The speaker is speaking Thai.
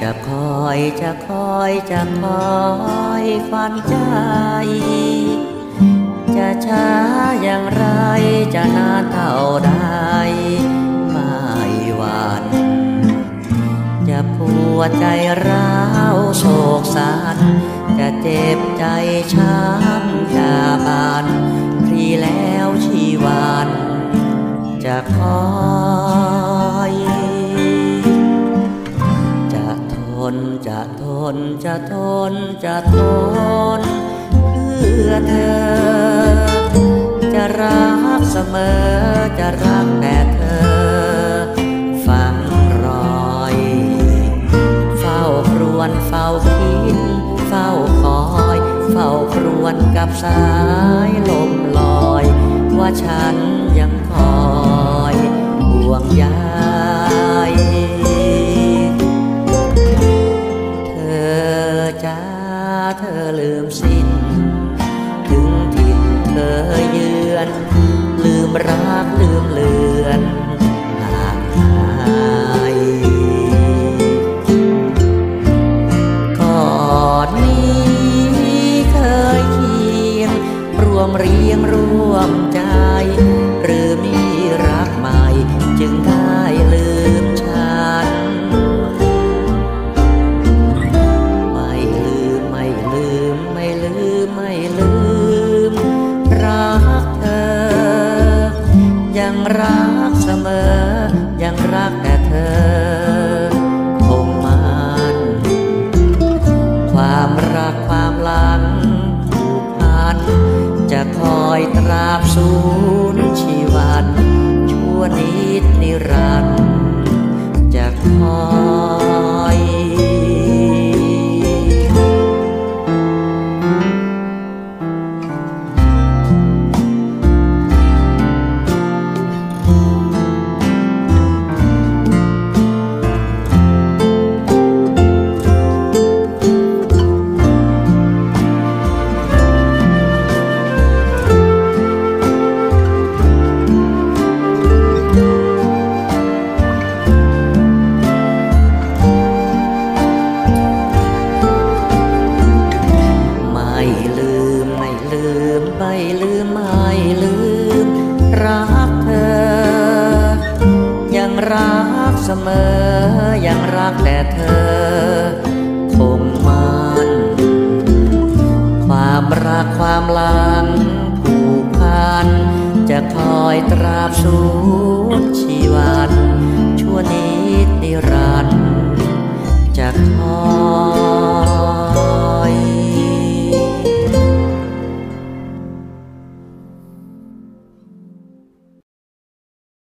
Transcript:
จะคอยจะคอยจะคอยฝันใจ จะช้าอย่างไรจะนานเท่าใดไม่หวั่นจะปวดใจร้าวโศกสันจะเจ็บใจช้ำจะบานพรีแล้วชีวันจะคอย จะทนจะทนจะทน เพื่อเธอ จะรักเสมอจะรักแต่เธอ ฟังรอย เฝ้าครวนเฝ้าคิดเฝ้าคอย เฝ้าครวนกับสายลมลอย ว่าฉันยัง รวมเรียงรวมใจ หรือมีรักใหม่ จึงได้ลืมฉัน ไม่ลืมไม่ลืมไม่ลืมไม่ลืม รักเธอ ยังรักเสมอ ยังรักแต่เธอคงมันความรัก ราบสูญ มอยังรักแต่เธอ คงมันความรักความหลังผูกพัน จะคอยตราบสูดชีวัน